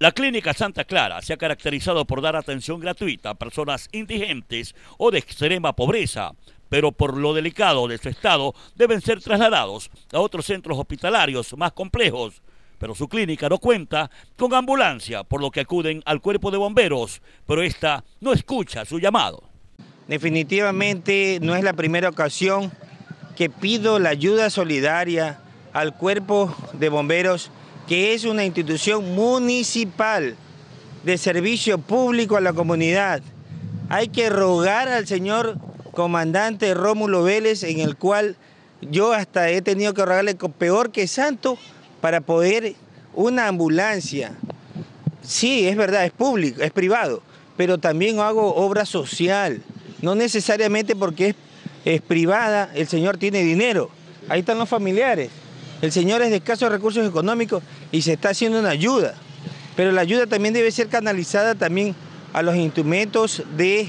La Clínica Santa Clara se ha caracterizado por dar atención gratuita a personas indigentes o de extrema pobreza, pero por lo delicado de su estado deben ser trasladados a otros centros hospitalarios más complejos. Pero su clínica no cuenta con ambulancia, por lo que acuden al cuerpo de bomberos, pero esta no escucha su llamado. Definitivamente no es la primera ocasión que pido la ayuda solidaria al cuerpo de bomberos que es una institución municipal de servicio público a la comunidad. Hay que rogar al señor comandante Rómulo Vélez, en el cual yo hasta he tenido que rogarle peor que santo para poder una ambulancia. Sí, es verdad, es público, es privado, pero también hago obra social. No necesariamente porque es, es privada, el señor tiene dinero. Ahí están los familiares. El señor es de escasos recursos económicos y se está haciendo una ayuda. Pero la ayuda también debe ser canalizada también a los instrumentos de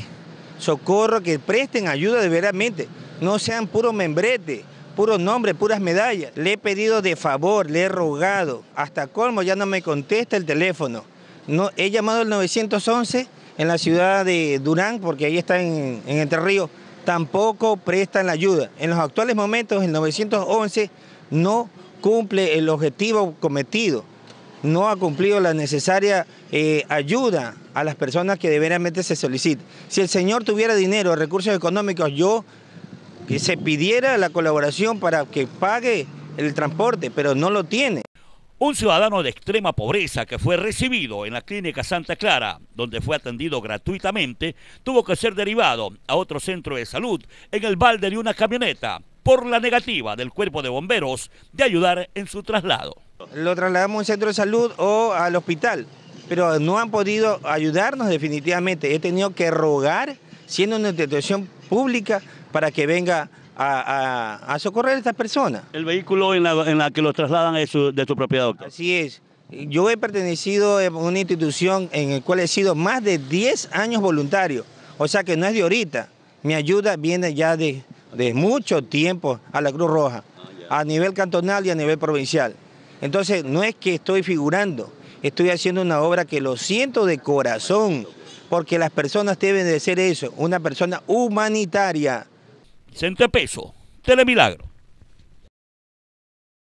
socorro que presten ayuda de veramente. No sean puro membrete, puros nombres, puras medallas. Le he pedido de favor, le he rogado. Hasta colmo ya no me contesta el teléfono. No, he llamado al 911 en la ciudad de Durán, porque ahí está en, en Entre Ríos. Tampoco prestan la ayuda. En los actuales momentos el 911 no cumple el objetivo cometido, no ha cumplido la necesaria eh, ayuda a las personas que deberamente se soliciten. Si el señor tuviera dinero, recursos económicos, yo que se pidiera la colaboración para que pague el transporte, pero no lo tiene. Un ciudadano de extrema pobreza que fue recibido en la clínica Santa Clara, donde fue atendido gratuitamente, tuvo que ser derivado a otro centro de salud en el balde de una camioneta por la negativa del cuerpo de bomberos de ayudar en su traslado. Lo trasladamos a un centro de salud o al hospital, pero no han podido ayudarnos definitivamente. He tenido que rogar, siendo una institución pública, para que venga a, socorrer a estas personas. ¿El vehículo en la, que lo trasladan es de su propiedad, doctor? Así es. Yo he pertenecido a una institución en la cual he sido más de 10 años voluntario, o sea que no es de ahorita. Mi ayuda viene ya de, de mucho tiempo a la Cruz Roja, a nivel cantonal y a nivel provincial. Entonces, no es que estoy figurando, estoy haciendo una obra que lo siento de corazón, porque las personas deben de ser eso, una persona humanitaria. Centepeso, Telemilagro.